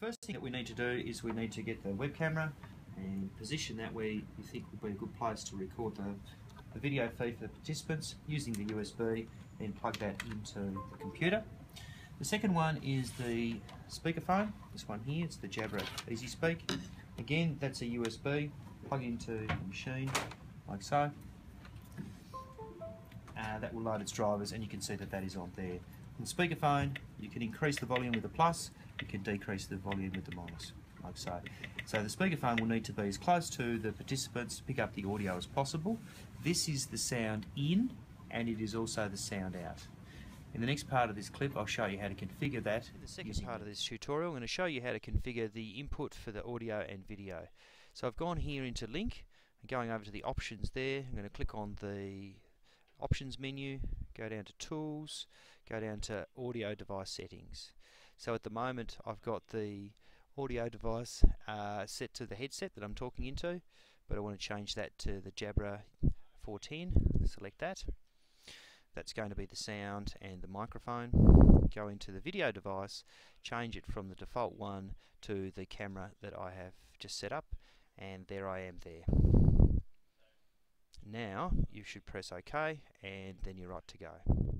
First thing that we need to do is we need to get the web camera and position that where you think would be a good place to record the, the video feed for the participants using the USB and plug that into the computer. The second one is the speakerphone, this one here, it's the Jabra Easy Speak. Again, that's a USB, plug into the machine like so. Uh, that will load its drivers and you can see that that is on there. On the speakerphone, you can increase the volume with the plus, you can decrease the volume with the minus, like so. So the speakerphone will need to be as close to the participants to pick up the audio as possible. This is the sound in and it is also the sound out. In the next part of this clip I'll show you how to configure that. In the second part of this tutorial I'm going to show you how to configure the input for the audio and video. So I've gone here into Lync, and going over to the options there, I'm going to click on the options menu, go down to tools, go down to audio device settings. So at the moment I've got the audio device uh, set to the headset that I'm talking into, but I want to change that to the Jabra 410. Select that. That's going to be the sound and the microphone. Go into the video device, change it from the default one to the camera that I have just set up, and there I am there. Now you should press OK and then you're right to go.